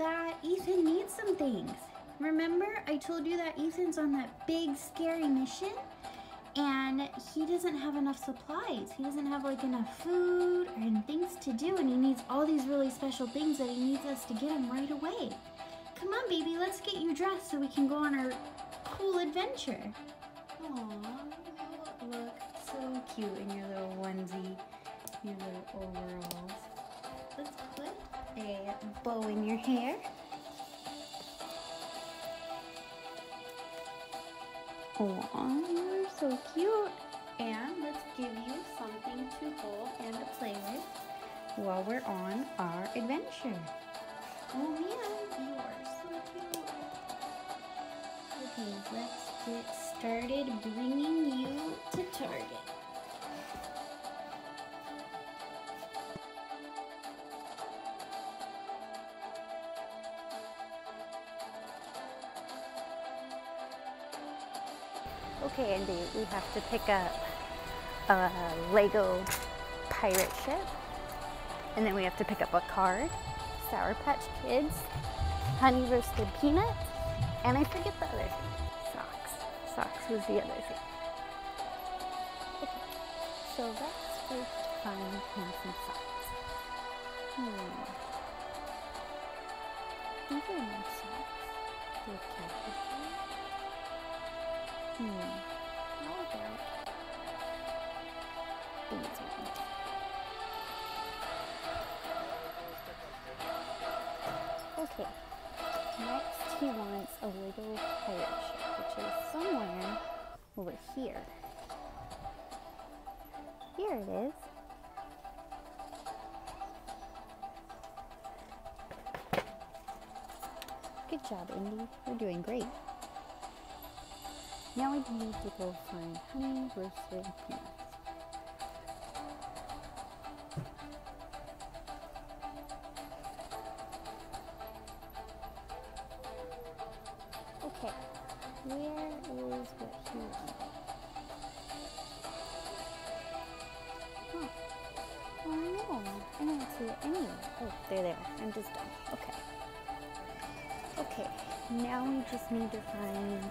that Ethan needs some things. Remember, I told you that Ethan's on that big scary mission and he doesn't have enough supplies. He doesn't have like enough food and things to do and he needs all these really special things that he needs us to get him right away. Come on, baby, let's get you dressed so we can go on our cool adventure. Aww, look so cute in your little onesie, your little overalls. Let's bow in your hair. Aww, you're so cute. And let's give you something to hold and to play with while we're on our adventure. Oh man, you are so cute. Okay, let's get started bringing you to Target. Okay, Indie, we have to pick up a Lego pirate ship. And then we have to pick up a card, Sour Patch Kids, honey roasted peanuts, and I forget the other thing. Socks. Socks was the other thing. So let's first find him some socks. Hmm. These are nice socks. They're khaki. Hmm. How about these ones? Okay. Next, he wants a little pirate ship, which is somewhere over here. Here it is. Good job, Indie. You're doing great. Now we need to go find honey roasted peanuts. Okay, where is what he wants? Huh. Oh no, I don't see it anywhere. Oh, they're there. I'm just done. Okay. Okay, now we just need to find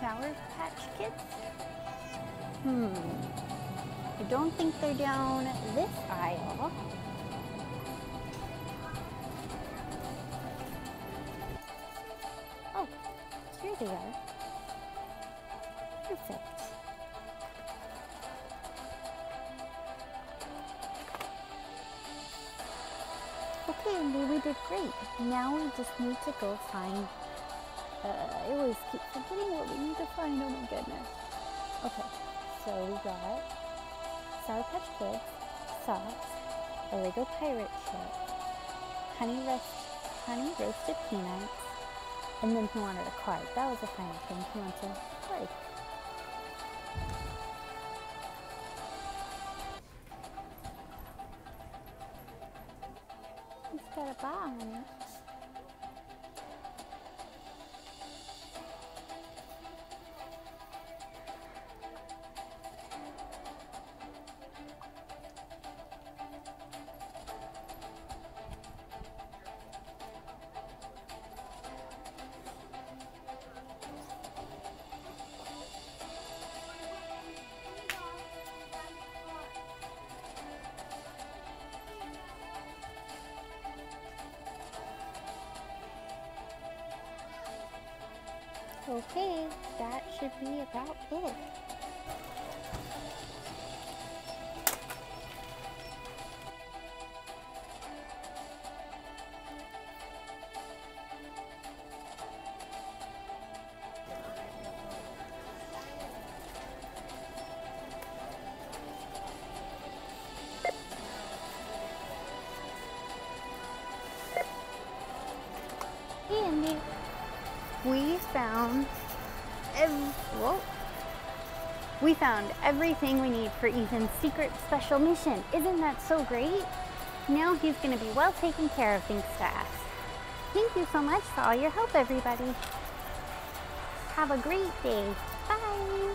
Sour Patch Kids? Hmm. I don't think they're down this aisle. Oh, here they are. Perfect. Okay, we did great. Now we just need to go find uh, I always keep forgetting what we need to find. Oh my goodness. Okay, so we got Sour Patch Kids, socks, a Lego pirate ship, honey roast, honey roasted peanuts, and then he wanted a card. That was the final thing. He wants a card. He's got a box. Okay, that should be about it. We found whoa. We found everything we need for Ethan's secret special mission. Isn't that so great? Now he's going to be well taken care of thanks to us. Thank you so much for all your help, everybody. Have a great day. Bye.